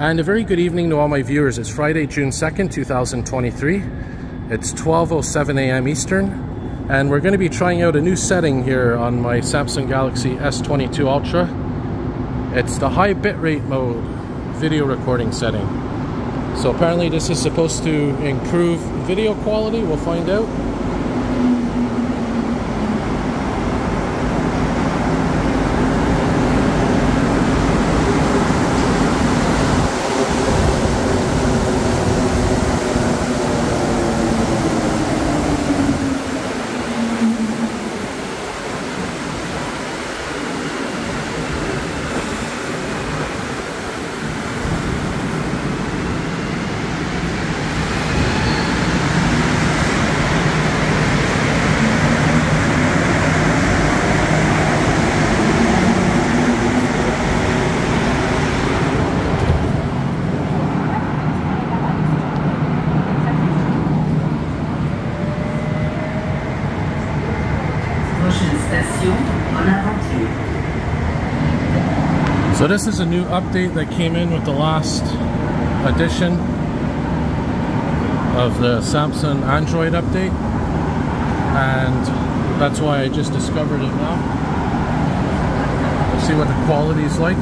And a very good evening to all my viewers. It's Friday, June 2nd, 2023. It's 12.07 a.m. Eastern. And we're going to be trying out a new setting here on my Samsung Galaxy S22 Ultra. It's the high bitrate mode video recording setting. So apparently this is supposed to improve video quality. We'll find out. So this is a new update that came in with the last edition of the Samsung Android update and that's why I just discovered it now. Let's see what the quality is like.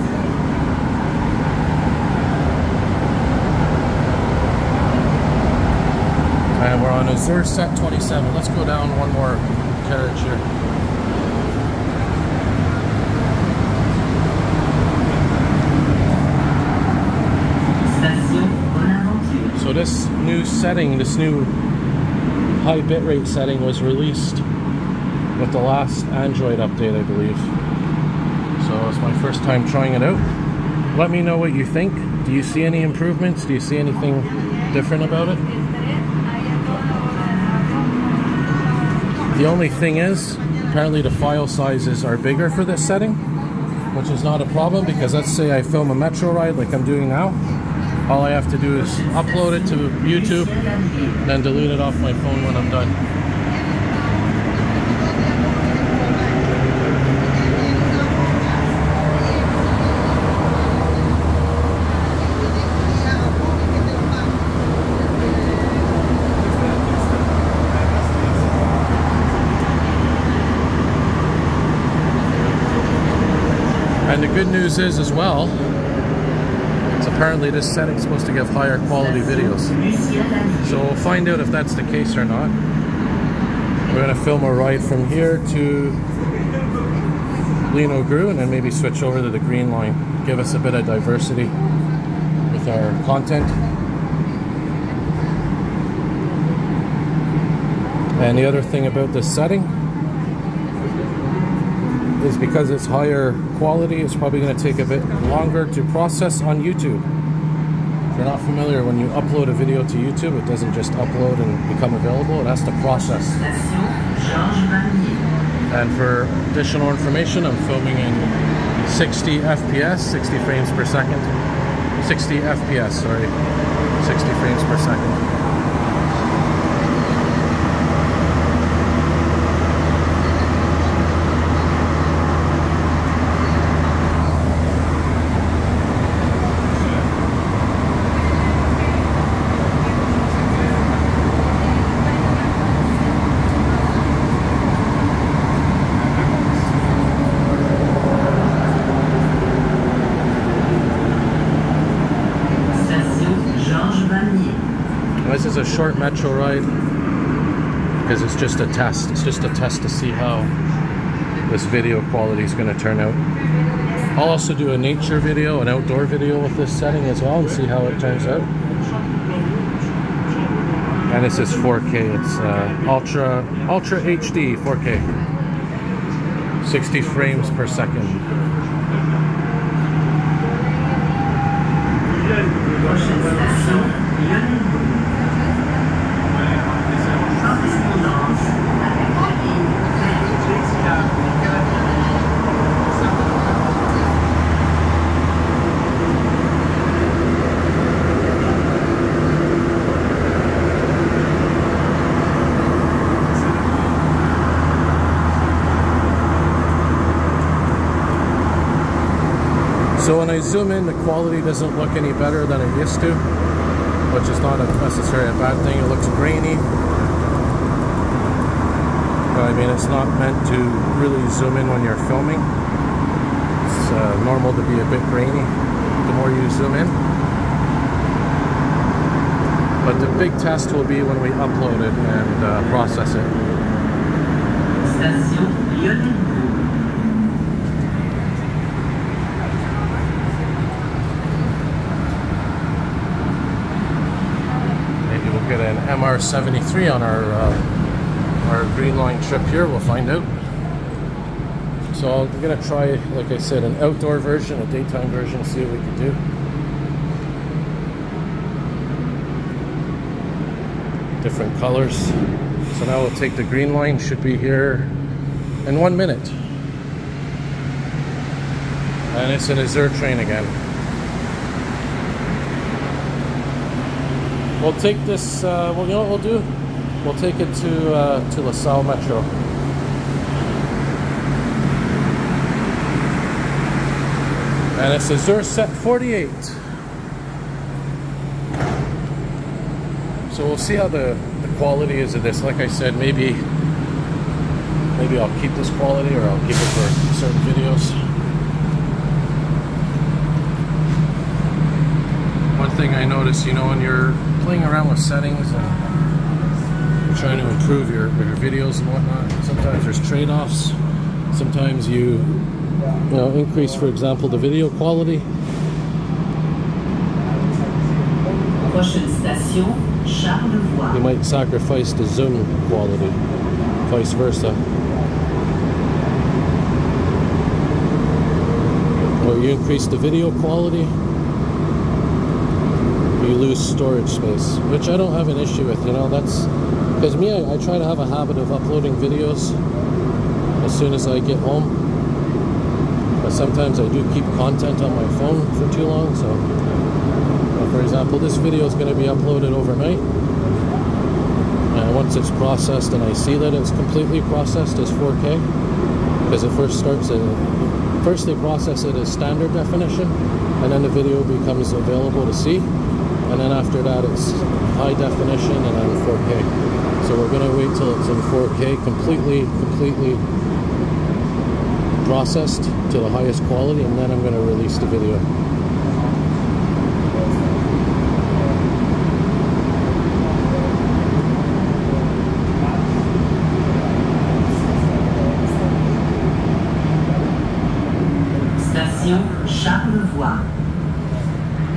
And we're on Azur Set 27. Let's go down one more carriage here. So this new setting, this new high bitrate setting was released with the last Android update, I believe. So it's my first time trying it out. Let me know what you think. Do you see any improvements? Do you see anything different about it? The only thing is, apparently the file sizes are bigger for this setting, which is not a problem because let's say I film a metro ride like I'm doing now all I have to do is upload it to YouTube and then delete it off my phone when I'm done. And the good news is as well, apparently this setting's supposed to give higher quality videos. So we'll find out if that's the case or not. We're going to film a ride from here to Lionel-Groulx and then maybe switch over to the green line. Give us a bit of diversity with our content. And the other thing about this setting is because it's higher quality, it's probably going to take a bit longer to process on YouTube. If you're not familiar, when you upload a video to YouTube, it doesn't just upload and become available, it has to process. And for additional information, I'm filming in 60 FPS, 60 frames per second. 60 FPS, sorry. 60 frames per second. Short metro ride because it's just a test. It's just a test to see how this video quality is going to turn out. I'll also do a nature video, an outdoor video with this setting as well and see how it turns out. And this is 4K. It's uh, Ultra Ultra HD 4K. 60 frames per second. When I zoom in, the quality doesn't look any better than it used to, which is not necessarily a bad thing. It looks grainy. But I mean, it's not meant to really zoom in when you're filming. It's uh, normal to be a bit grainy the more you zoom in. But the big test will be when we upload it and uh, process it. Maybe we'll get an MR73 on our uh, our green line trip here. We'll find out. So I'm gonna try, like I said, an outdoor version, a daytime version, see what we can do. different colors. So now we'll take the green line, should be here in one minute. And it's an Azur train again. We'll take this, uh, well, you know what we'll do? We'll take it to, uh, to LaSalle Metro. And it's Azur Set 48. So we'll see how the, the quality is of this. Like I said, maybe maybe I'll keep this quality or I'll keep it for certain videos. One thing I noticed, you know, when you're playing around with settings and you're trying to improve your, your videos and whatnot, sometimes there's trade-offs. Sometimes you, you know, increase, for example, the video quality. You might sacrifice the zoom quality, vice versa. Or you increase the video quality, storage space, which I don't have an issue with, you know, that's, because me, I, I try to have a habit of uploading videos as soon as I get home. But sometimes I do keep content on my phone for too long, so for example, this video is going to be uploaded overnight. And once it's processed and I see that it's completely processed as 4K, because it first starts at, first they process it as standard definition, and then the video becomes available to see. And then after that, it's high definition and then 4K. So we're going to wait till it's in 4K, completely, completely processed to the highest quality, and then I'm going to release the video.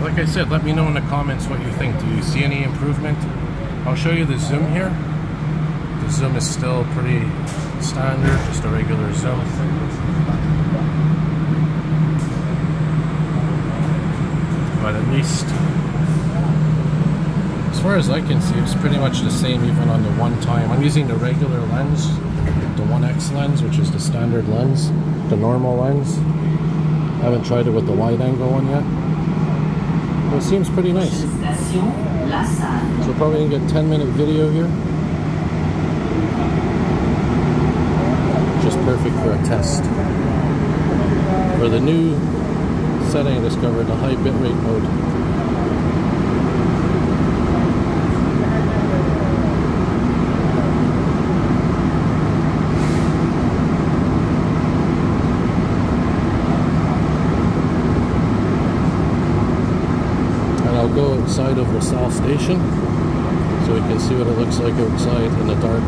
Like I said, let me know in the comments what you think. Do you see any improvement? I'll show you the zoom here. The zoom is still pretty standard, just a regular zoom. But at least, as far as I can see, it's pretty much the same even on the one time. I'm using the regular lens, the 1X lens, which is the standard lens, the normal lens. I haven't tried it with the wide angle one yet. But it seems pretty nice. So probably gonna get 10 minute video here. Just perfect for a test. For the new setting I discovered, the high bitrate mode. Go outside of LaSalle Station so we can see what it looks like outside in the dark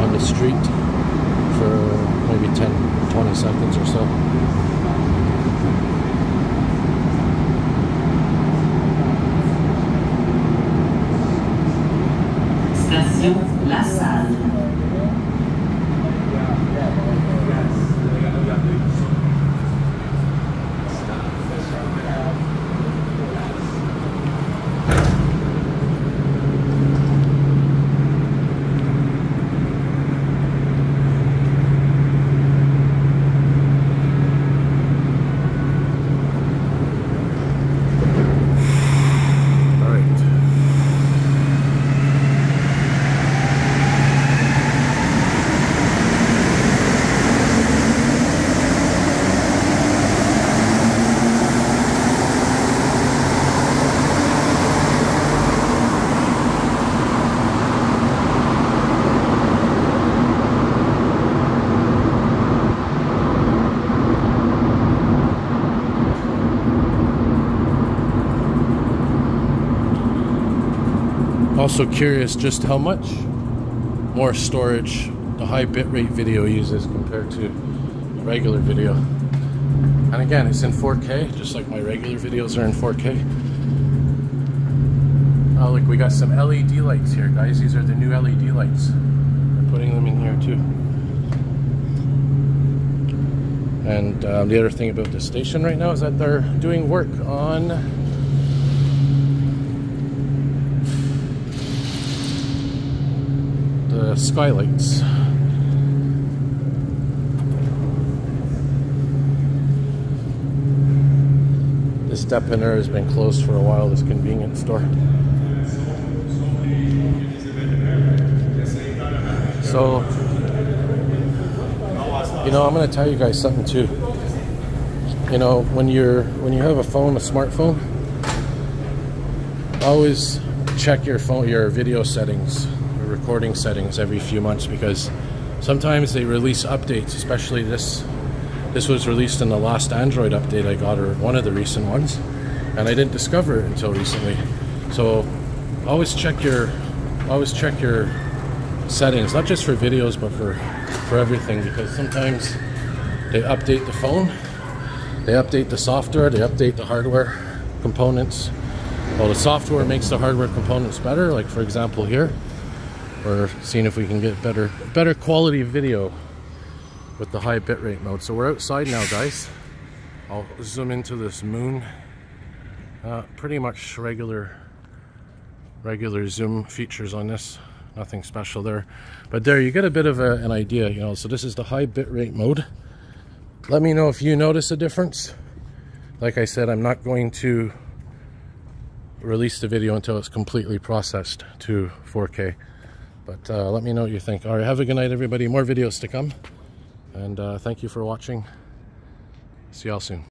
on the street for maybe 10 20 seconds or so. Station La Salle. Also curious just how much more storage the high bitrate video uses compared to regular video. And again, it's in 4K, just like my regular videos are in 4K. Oh, look, we got some LED lights here, guys. These are the new LED lights. We're putting them in here too. And um, the other thing about the station right now is that they're doing work on the skylights. This dépanneur has been closed for a while, this convenience store. So, you know, I'm going to tell you guys something too. You know, when you're when you have a phone, a smartphone, always check your phone, your video settings, recording settings every few months because sometimes they release updates, especially this. This was released in the last Android update I got, or one of the recent ones, and I didn't discover it until recently. So, always check your, always check your settings, not just for videos, but for for everything because sometimes they update the phone, they update the software, they update the hardware components. Well, the software makes the hardware components better. Like for example, here we're seeing if we can get better, better quality video with the high bitrate mode. So we're outside now, guys. I'll zoom into this moon. Uh, pretty much regular, regular zoom features on this nothing special there but there you get a bit of a, an idea you know so this is the high bitrate mode let me know if you notice a difference like I said I'm not going to release the video until it's completely processed to 4k but uh, let me know what you think. All right have a good night everybody. More videos to come. And uh, thank you for watching. See y'all soon